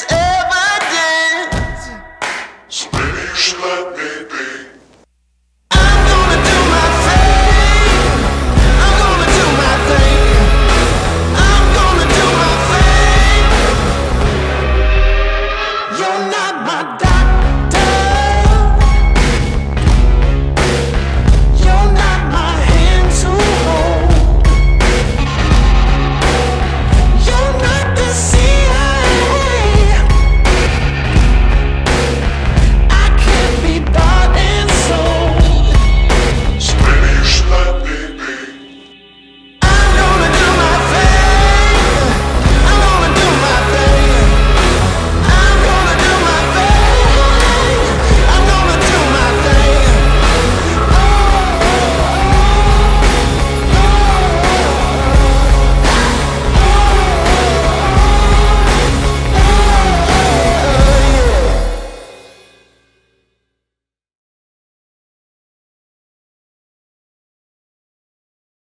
it's eh.